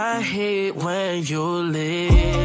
I hate when you leave.